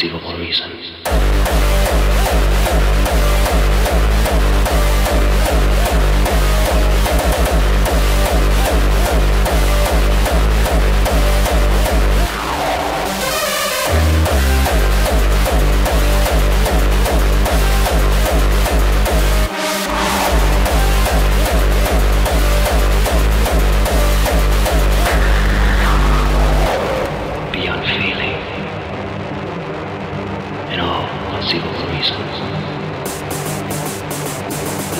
conceivable reasons. And all conceivable reasons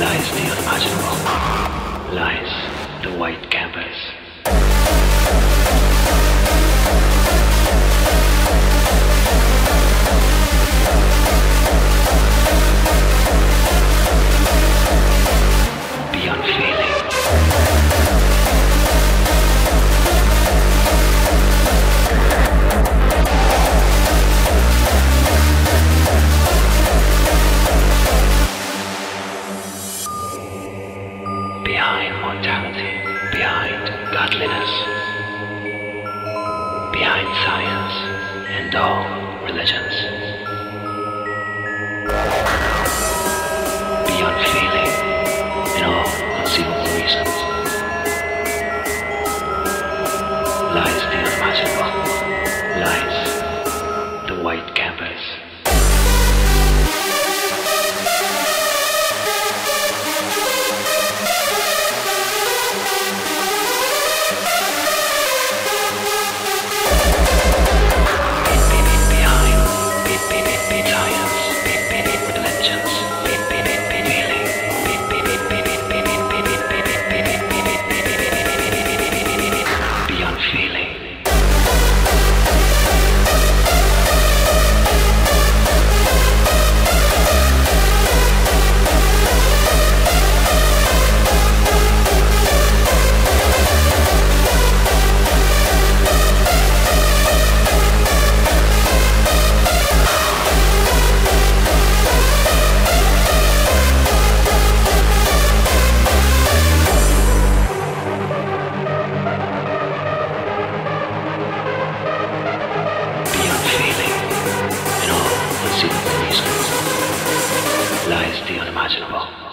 lies the unimaginable, lies the white canvas. Mortality, behind godliness, behind science and all religions, beyond feeling unimaginable.